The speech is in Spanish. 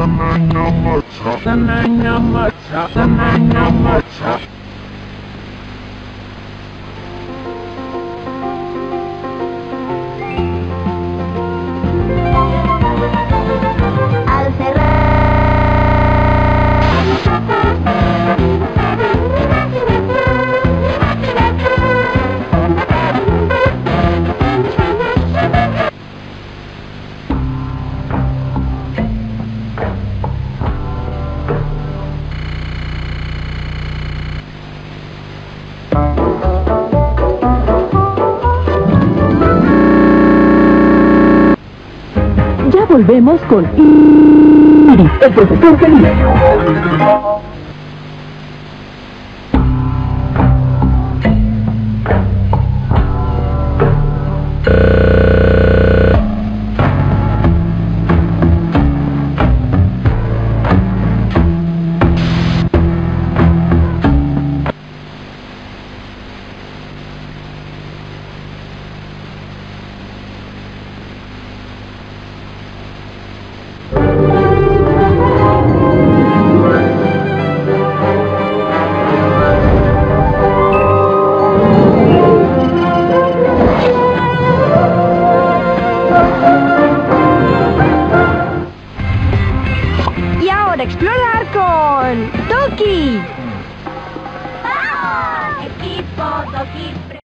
Samanyamata Samanyamata talk. Volvemos con Iris, el profesor feliz. explorar con Toki. ¡Ah! Equipo Toki